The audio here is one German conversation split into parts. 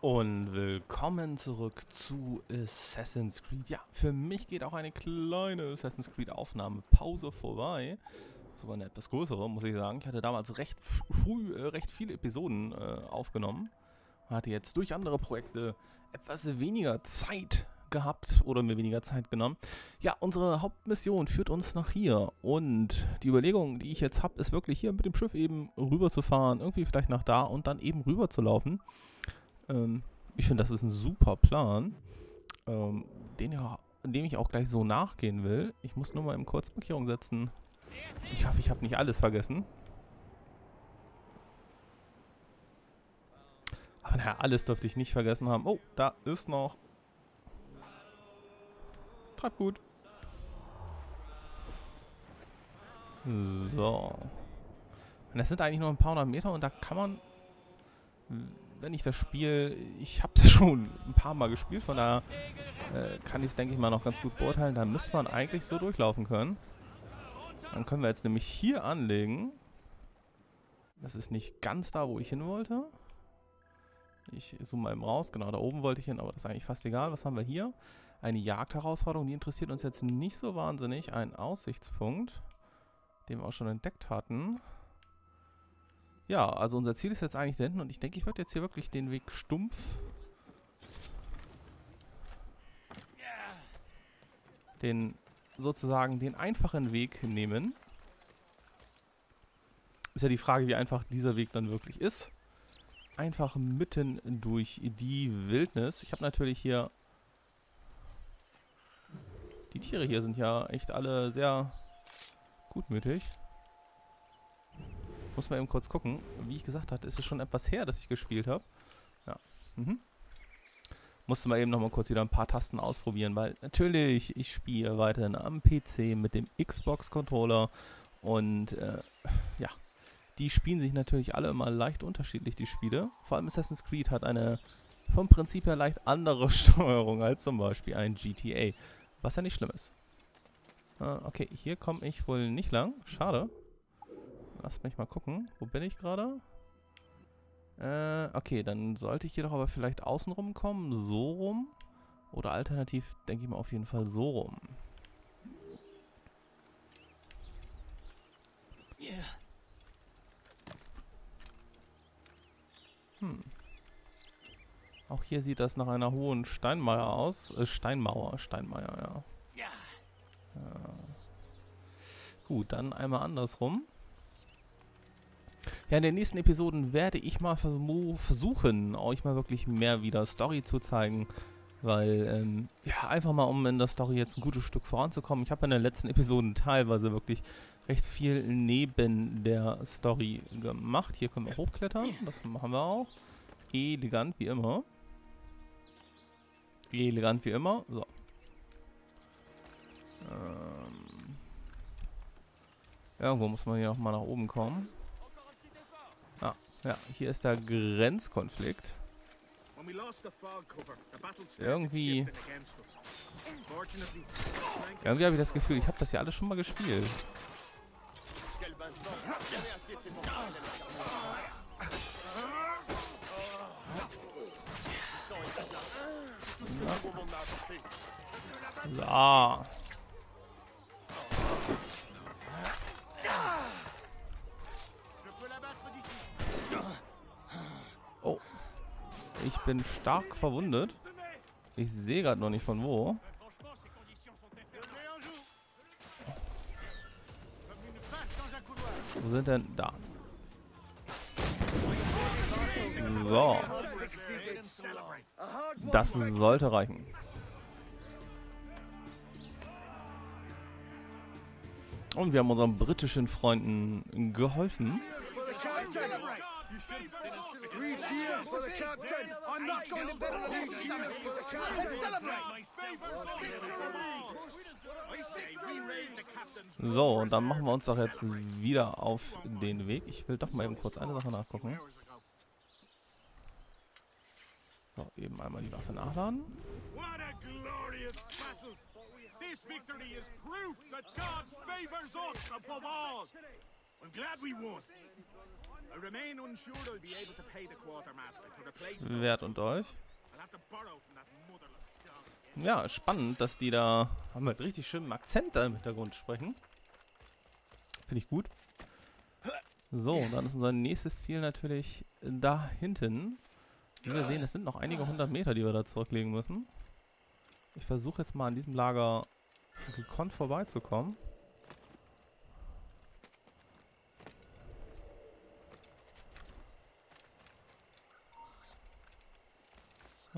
Und willkommen zurück zu Assassin's Creed. Ja, für mich geht auch eine kleine Assassin's Creed Aufnahmepause vorbei. Sogar eine etwas größere, muss ich sagen. Ich hatte damals recht früh äh, recht viele Episoden äh, aufgenommen. Hatte jetzt durch andere Projekte etwas weniger Zeit gehabt oder mir weniger Zeit genommen. Ja, unsere Hauptmission führt uns nach hier und die Überlegung, die ich jetzt habe, ist wirklich hier mit dem Schiff eben rüber zu fahren, irgendwie vielleicht nach da und dann eben rüber zu laufen. Ähm, ich finde, das ist ein super Plan, ähm, den ja, dem ich auch gleich so nachgehen will. Ich muss nur mal im Kurzmarkierung setzen. Ich hoffe, ich habe nicht alles vergessen. Aber naja, alles dürfte ich nicht vergessen haben. Oh, da ist noch Treibgut. So. Und das sind eigentlich nur ein paar hundert Meter und da kann man, wenn ich das Spiel, ich habe das schon ein paar Mal gespielt, von daher äh, kann ich es, denke ich mal, noch ganz gut beurteilen. Da müsste man eigentlich so durchlaufen können. Dann können wir jetzt nämlich hier anlegen. Das ist nicht ganz da, wo ich hin wollte. Ich zoome mal eben raus. Genau, da oben wollte ich hin, aber das ist eigentlich fast egal. Was haben wir hier? Eine Jagdherausforderung, die interessiert uns jetzt nicht so wahnsinnig. Ein Aussichtspunkt, den wir auch schon entdeckt hatten. Ja, also unser Ziel ist jetzt eigentlich da hinten und ich denke, ich werde jetzt hier wirklich den Weg stumpf den sozusagen den einfachen Weg nehmen. Ist ja die Frage, wie einfach dieser Weg dann wirklich ist. Einfach mitten durch die Wildnis. Ich habe natürlich hier die Tiere hier sind ja echt alle sehr gutmütig. Muss mal eben kurz gucken. Wie ich gesagt hatte, ist es schon etwas her, dass ich gespielt habe. Ja. Mhm. Musste mal eben noch mal kurz wieder ein paar Tasten ausprobieren, weil natürlich, ich spiele weiterhin am PC mit dem Xbox-Controller und äh, ja, die spielen sich natürlich alle immer leicht unterschiedlich, die Spiele. Vor allem Assassin's Creed hat eine vom Prinzip her leicht andere Steuerung als zum Beispiel ein GTA. Was ja nicht schlimm ist. Äh, okay, hier komme ich wohl nicht lang. Schade. Lass mich mal gucken. Wo bin ich gerade? Äh, okay, dann sollte ich hier doch aber vielleicht außen rum kommen. So rum. Oder alternativ denke ich mal auf jeden Fall so rum. Hm. Auch hier sieht das nach einer hohen Steinmauer aus. Äh, Steinmauer, Steinmauer, ja. ja. ja. Gut, dann einmal andersrum. Ja, in den nächsten Episoden werde ich mal versuchen, euch mal wirklich mehr wieder Story zu zeigen. Weil, ähm, ja, einfach mal, um in der Story jetzt ein gutes Stück voranzukommen. Ich habe in den letzten Episoden teilweise wirklich recht viel neben der Story gemacht. Hier können wir hochklettern, das machen wir auch. Elegant wie immer. Elegant wie immer. So. Ähm. Irgendwo muss man hier nochmal nach oben kommen. Ja, hier ist der Grenzkonflikt. Irgendwie... Irgendwie habe ich das Gefühl, ich habe das ja alles schon mal gespielt. So. Oh. Ich bin stark verwundet. Ich sehe gerade noch nicht von wo. Wo sind denn? Da. So. Das sollte reichen. Und wir haben unseren britischen Freunden geholfen. So, und dann machen wir uns doch jetzt wieder auf den Weg. Ich will doch mal eben kurz eine Sache nachgucken. So, eben einmal die Waffe nachladen. This victory is proof that God favors us above all. I'm glad we won. Wert und euch. Ja, spannend, dass die da haben mit richtig schönem Akzent da im Hintergrund sprechen. Finde ich gut. So, dann ist unser nächstes Ziel natürlich da hinten. Wie wir sehen, es sind noch einige hundert Meter, die wir da zurücklegen müssen. Ich versuche jetzt mal an diesem Lager gekonnt vorbeizukommen.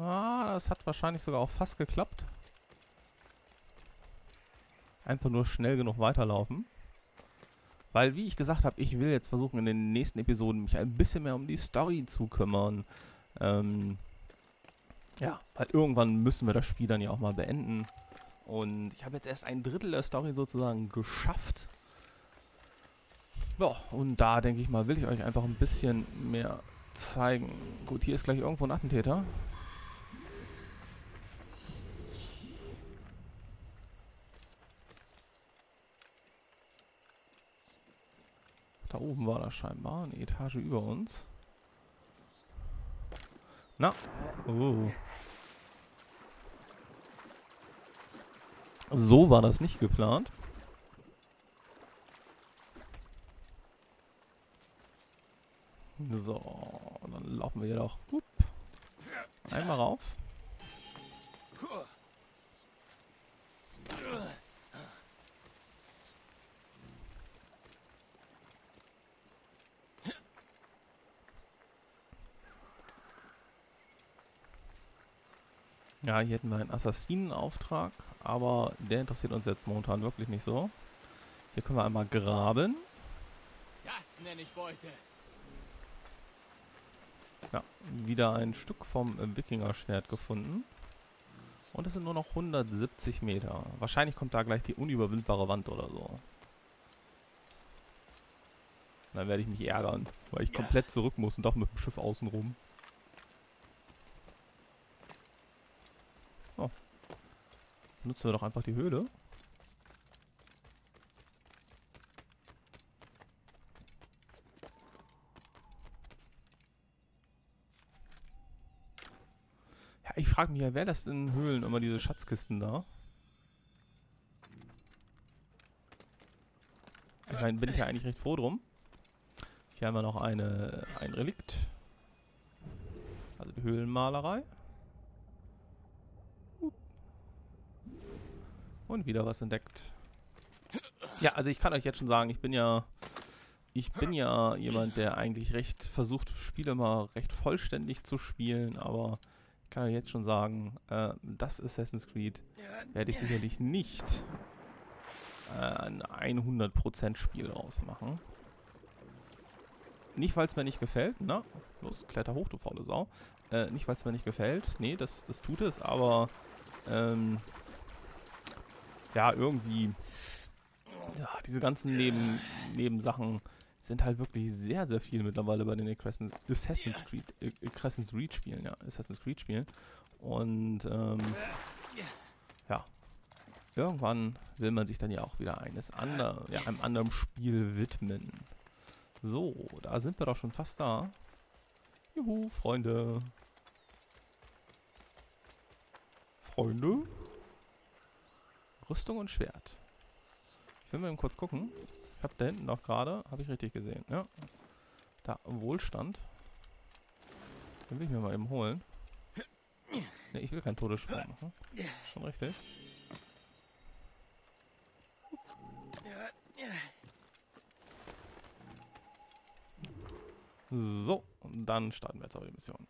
Ah, das hat wahrscheinlich sogar auch fast geklappt. Einfach nur schnell genug weiterlaufen. Weil, wie ich gesagt habe, ich will jetzt versuchen, in den nächsten Episoden mich ein bisschen mehr um die Story zu kümmern. Ähm, ja, weil irgendwann müssen wir das Spiel dann ja auch mal beenden. Und ich habe jetzt erst ein Drittel der Story sozusagen geschafft. Ja, und da denke ich mal, will ich euch einfach ein bisschen mehr zeigen. Gut, hier ist gleich irgendwo ein Attentäter. Da oben war das scheinbar, eine Etage über uns. Na, oh. So war das nicht geplant. So, dann laufen wir hier doch. Einmal rauf. Ja, hier hätten wir einen Assassinenauftrag, aber der interessiert uns jetzt momentan wirklich nicht so. Hier können wir einmal graben. Das nenne ich Beute. Ja, wieder ein Stück vom Wikinger-Schwert gefunden. Und es sind nur noch 170 Meter. Wahrscheinlich kommt da gleich die unüberwindbare Wand oder so. Dann werde ich mich ärgern, weil ich komplett zurück muss und doch mit dem Schiff außen rum. Nutzen wir doch einfach die Höhle. Ja, ich frage mich ja, wer das in Höhlen immer diese Schatzkisten da? Ich meine, bin ich ja eigentlich recht froh drum. Hier haben wir noch eine, ein Relikt. Also die Höhlenmalerei. Und wieder was entdeckt. Ja, also ich kann euch jetzt schon sagen, ich bin ja ich bin ja jemand, der eigentlich recht versucht, Spiele mal recht vollständig zu spielen, aber ich kann euch jetzt schon sagen, äh, das Assassin's Creed werde ich sicherlich nicht äh, ein 100% Spiel rausmachen. Nicht, weil es mir nicht gefällt, na, los, kletter hoch, du faule Sau. Äh, nicht, weil es mir nicht gefällt, nee, das, das tut es, aber ähm, ja, irgendwie, ja, diese ganzen Neben, Nebensachen sind halt wirklich sehr, sehr viel mittlerweile bei den Assassin's Creed, äh, Assassin's Creed Spielen, ja, Assassin's Creed Spielen. Und, ähm, ja, irgendwann will man sich dann ja auch wieder eines andere, ja, einem anderen Spiel widmen. So, da sind wir doch schon fast da. Juhu, Freunde. Freunde? Rüstung und Schwert. Ich will mal eben kurz gucken. Ich habe da hinten noch gerade, habe ich richtig gesehen, ja. Da, Wohlstand. Den will ich mir mal eben holen. Ne, ich will keinen Todessprung machen. Schon richtig. So, dann starten wir jetzt aber die Mission.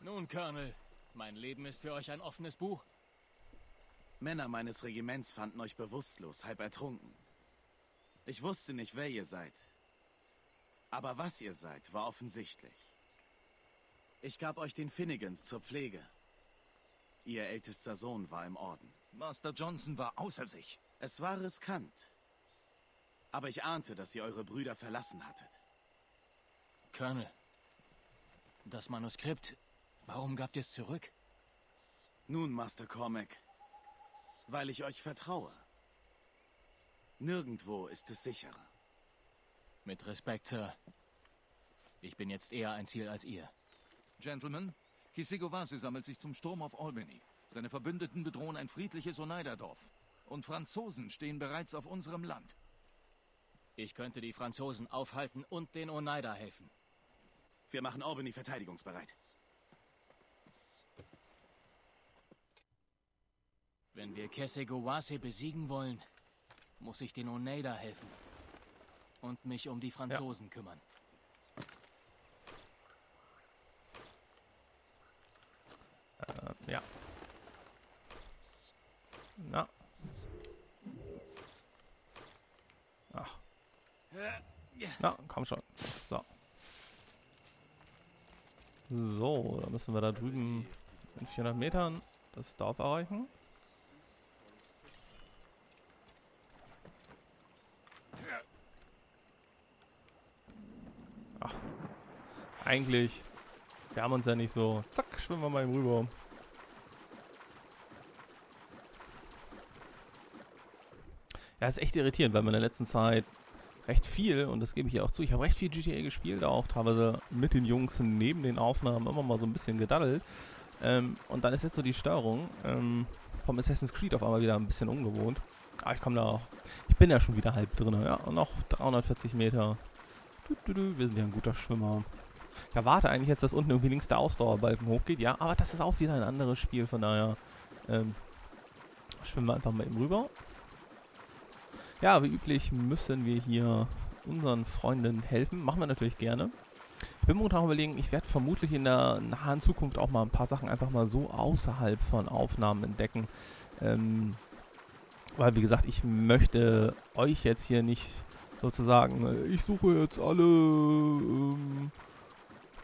Nun, Colonel, mein Leben ist für euch ein offenes Buch. Männer meines Regiments fanden euch bewusstlos, halb ertrunken. Ich wusste nicht, wer ihr seid. Aber was ihr seid, war offensichtlich. Ich gab euch den Finnegans zur Pflege. Ihr ältester Sohn war im Orden. Master Johnson war außer sich. Es war riskant. Aber ich ahnte, dass ihr eure Brüder verlassen hattet. Colonel, das Manuskript, warum gabt ihr es zurück? Nun, Master Cormac, weil ich euch vertraue. Nirgendwo ist es sicherer. Mit Respekt, Sir. Ich bin jetzt eher ein Ziel als ihr. Gentlemen, Kisigowase sammelt sich zum Sturm auf Albany. Seine Verbündeten bedrohen ein friedliches Oneida-Dorf. Und Franzosen stehen bereits auf unserem Land. Ich könnte die Franzosen aufhalten und den Oneida helfen. Wir machen Albany verteidigungsbereit. Wenn wir Kesegowase besiegen wollen, muss ich den Oneida helfen. Und mich um die Franzosen kümmern. Äh, ja. Na. Ach. Na, komm schon. So. So, dann müssen wir da drüben in 400 Metern das Dorf erreichen. Ach. Eigentlich. Wir haben uns ja nicht so. Zack, schwimmen wir mal eben rüber. Ja, ist echt irritierend, weil man in der letzten Zeit recht viel, und das gebe ich ja auch zu, ich habe recht viel GTA gespielt, auch teilweise mit den Jungs neben den Aufnahmen immer mal so ein bisschen gedaddelt. Ähm, und dann ist jetzt so die Steuerung ähm, vom Assassin's Creed auf einmal wieder ein bisschen ungewohnt. Aber ich komme da auch, ich bin ja schon wieder halb drin, ja, und noch 340 Meter. Du, du, du, wir sind ja ein guter Schwimmer. Ich erwarte eigentlich jetzt, dass unten irgendwie links der Ausdauerbalken hochgeht, ja, aber das ist auch wieder ein anderes Spiel, von daher ähm, schwimmen wir einfach mal eben rüber. Ja, wie üblich müssen wir hier unseren Freunden helfen. Machen wir natürlich gerne. Ich bin momentan überlegen, ich werde vermutlich in der nahen Zukunft auch mal ein paar Sachen einfach mal so außerhalb von Aufnahmen entdecken. Ähm, weil, wie gesagt, ich möchte euch jetzt hier nicht sozusagen, äh, ich suche jetzt alle ähm,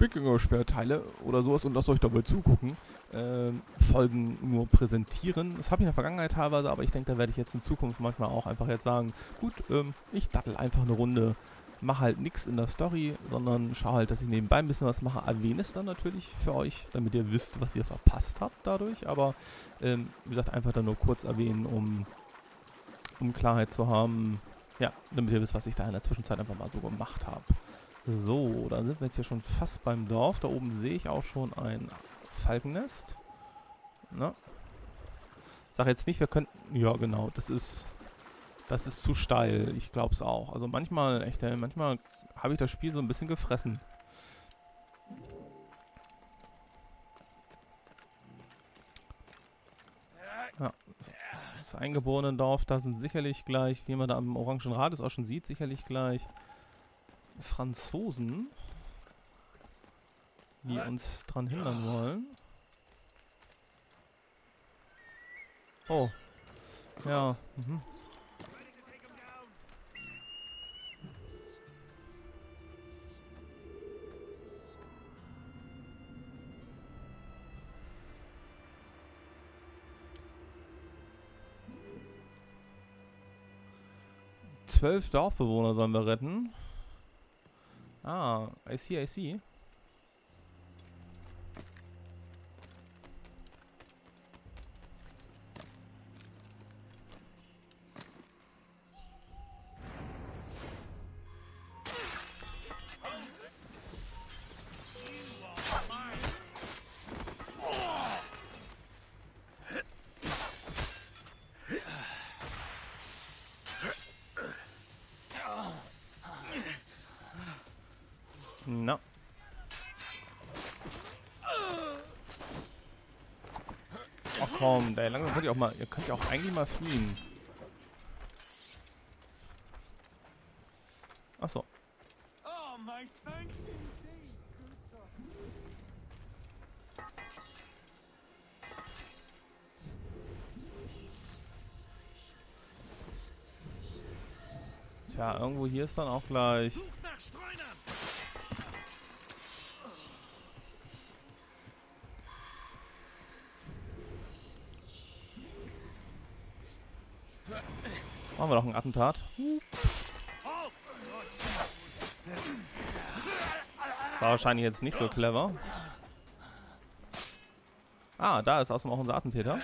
Wikinger-Schwerteile oder sowas und lasst euch dabei zugucken. Ähm, Folgen nur präsentieren. Das habe ich in der Vergangenheit teilweise, aber ich denke, da werde ich jetzt in Zukunft manchmal auch einfach jetzt sagen, gut, ähm, ich dattel einfach eine Runde, mache halt nichts in der Story, sondern schaue halt, dass ich nebenbei ein bisschen was mache, erwähne es dann natürlich für euch, damit ihr wisst, was ihr verpasst habt dadurch, aber ähm, wie gesagt, einfach dann nur kurz erwähnen, um, um Klarheit zu haben, ja, damit ihr wisst, was ich da in der Zwischenzeit einfach mal so gemacht habe. So, dann sind wir jetzt hier schon fast beim Dorf. Da oben sehe ich auch schon ein Falkennest. Na. Sag jetzt nicht, wir könnten... Ja, genau, das ist... Das ist zu steil. Ich glaube es auch. Also manchmal, echt, manchmal habe ich das Spiel so ein bisschen gefressen. Ja, das eingeborene Dorf, da sind sicherlich gleich, wie man da am orangen Radius auch schon sieht, sicherlich gleich Franzosen, die uns dran hindern wollen. Oh. Ja. Mhm. Zwölf Dorfbewohner sollen wir retten. Ah, I see, I see. Na. Ach komm, ey, langsam könnt ihr auch mal, ihr könnt ja auch eigentlich mal fliehen. Ach so. Tja, irgendwo hier ist dann auch gleich. Machen wir doch ein Attentat. War wahrscheinlich jetzt nicht so clever. Ah, da ist außerdem auch unser Attentäter.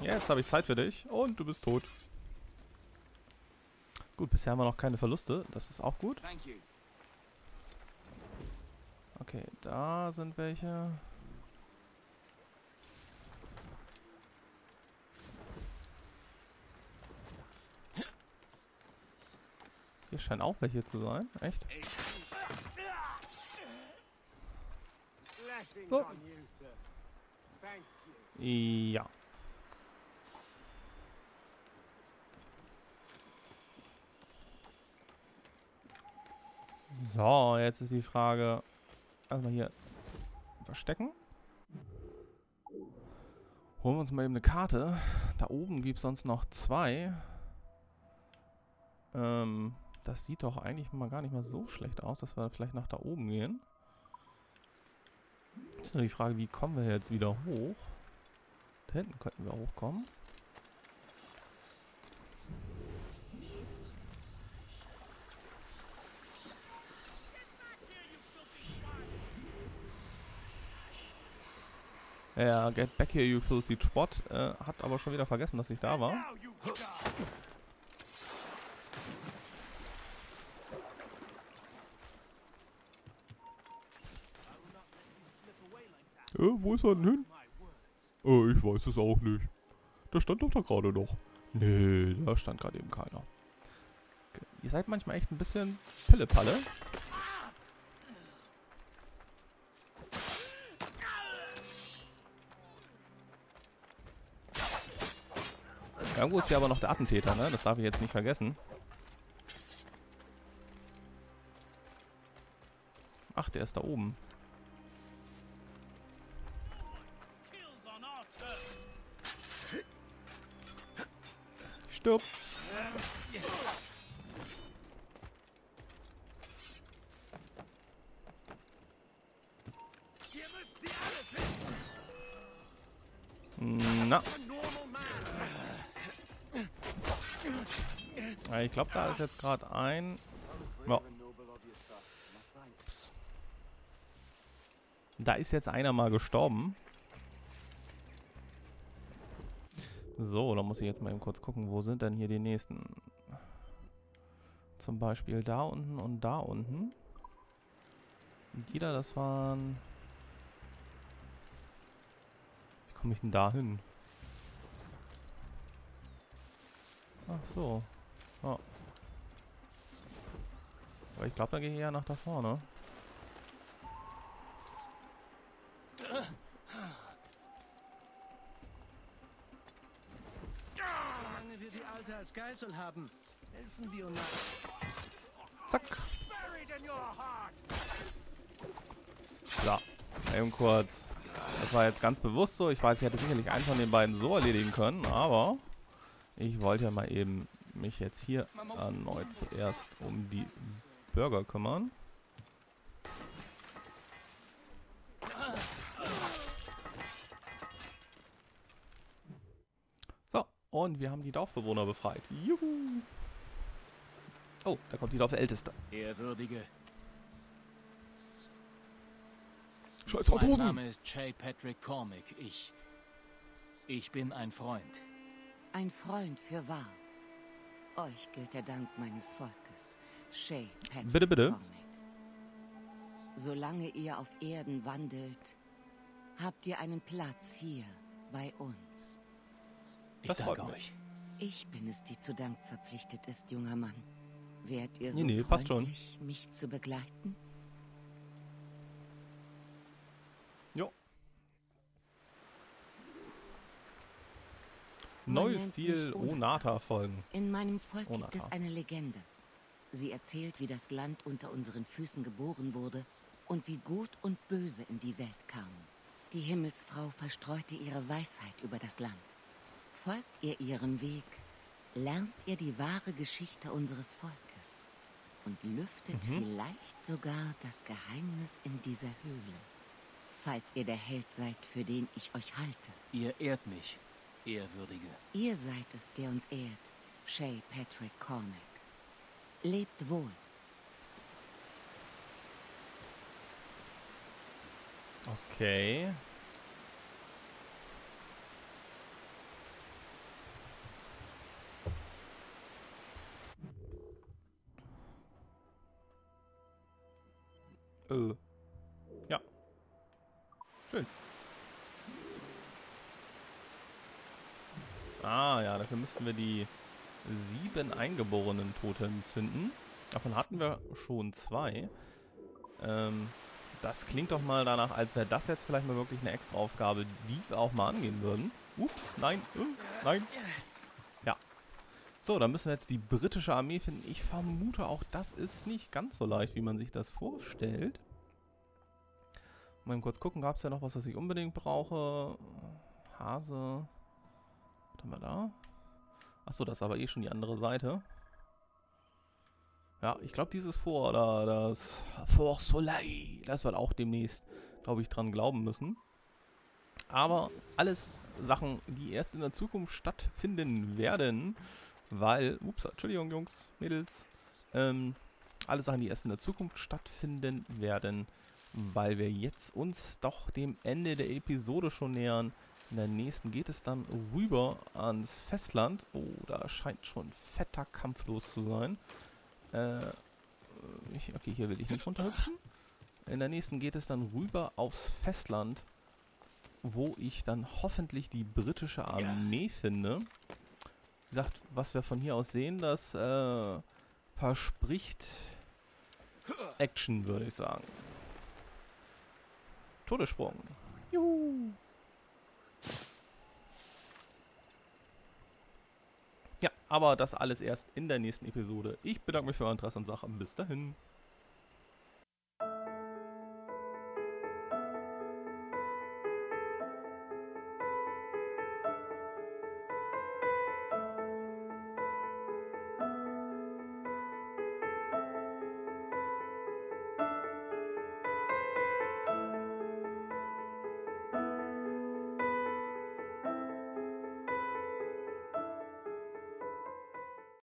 Jetzt habe ich Zeit für dich und du bist tot. Gut, bisher haben wir noch keine Verluste. Das ist auch gut. Okay, da sind welche. Hier scheinen auch welche zu sein. Echt? So. Ja. So, jetzt ist die Frage. Erstmal hier verstecken. Holen wir uns mal eben eine Karte. Da oben gibt es sonst noch zwei. Ähm, das sieht doch eigentlich mal gar nicht mal so schlecht aus, dass wir vielleicht nach da oben gehen. Ist nur die Frage, wie kommen wir jetzt wieder hoch? Da hinten könnten wir hochkommen. Ja, get back here, you filthy spot. Äh, hat aber schon wieder vergessen, dass ich da war. Äh, wo ist er denn hin? Äh, ich weiß es auch nicht. Da stand doch da gerade noch. Nee, da stand gerade eben keiner. Ihr seid manchmal echt ein bisschen Pillepalle. Irgendwo ist ja aber noch der Attentäter, ne? Das darf ich jetzt nicht vergessen. Ach, der ist da oben. Stirb. Ich glaube, da ist jetzt gerade ein... Ja. Da ist jetzt einer mal gestorben. So, dann muss ich jetzt mal eben kurz gucken, wo sind denn hier die nächsten? Zum Beispiel da unten und da unten. Die da, das waren... Wie komme ich denn da hin? Ach so. Oh. Aber ich glaube, da gehe ich eher nach da vorne. Solange wir die Alte als Geisel haben, helfen wir uns. Zack. So, eben kurz. Das war jetzt ganz bewusst so. Ich weiß, ich hätte sicherlich einen von den beiden so erledigen können, aber ich wollte ja mal eben mich jetzt hier erneut zuerst um die Bürger kümmern. So, und wir haben die Dorfbewohner befreit. Juhu! Oh, da kommt die Dorfälteste. Ehrwürdige. Scheiß Mein! Name ist J. Patrick Cormick. Ich. Ich bin ein Freund. Ein Freund für wahr. Euch gilt der Dank meines Volkes. Shay Patrick Bitte, bitte. Solange ihr auf Erden wandelt, habt ihr einen Platz hier bei uns. Ich Das danke freut euch. Ich bin es, die zu Dank verpflichtet ist, junger Mann. Wärt ihr so Nee, nee, passt schon. freundlich, mich zu begleiten? Neues Ziel, Onata. Folgen. In meinem Volk gibt Onata. es eine Legende. Sie erzählt, wie das Land unter unseren Füßen geboren wurde und wie Gut und Böse in die Welt kamen. Die Himmelsfrau verstreute ihre Weisheit über das Land. Folgt ihr ihrem Weg, lernt ihr die wahre Geschichte unseres Volkes und lüftet vielleicht sogar das Geheimnis in dieser Höhle. Falls ihr der Held seid, für den ich euch halte. Ihr ehrt mich, Ehrwürdige. Ihr seid es, der uns ehrt, Shay Patrick Cormack. Lebt wohl. Okay. Oh. Ah, ja, dafür müssten wir die sieben eingeborenen Totems finden. Davon hatten wir schon zwei. Ähm, das klingt doch mal danach, als wäre das jetzt vielleicht mal wirklich eine extra Aufgabe, die wir auch mal angehen würden. Ups, nein, äh, nein. Ja. So, dann müssen wir jetzt die britische Armee finden. Ich vermute auch, das ist nicht ganz so leicht, wie man sich das vorstellt. Mal kurz gucken, gab es ja noch was, was ich unbedingt brauche? Hase. Was haben wir da? Achso, das ist aber eh schon die andere Seite. Ja, ich glaube, dieses Vor, da, das Fort Soleil, das wird auch demnächst, glaube ich, dran glauben müssen. Aber alles Sachen, die erst in der Zukunft stattfinden werden, weil, ups, Entschuldigung, Jungs, Mädels, ähm, alle Sachen, die erst in der Zukunft stattfinden werden, weil wir jetzt uns doch dem Ende der Episode schon nähern. In der nächsten geht es dann rüber ans Festland. Oh, da scheint schon fetter Kampf los zu sein. Äh, ich, okay, hier will ich nicht runterhüpfen. In der nächsten geht es dann rüber aufs Festland, wo ich dann hoffentlich die britische Armee finde. Wie gesagt, was wir von hier aus sehen, das äh, verspricht Action, würde ich sagen. Todessprung. Juhu. Ja, aber das alles erst in der nächsten Episode. Ich bedanke mich für euer Interesse und sage bis dahin.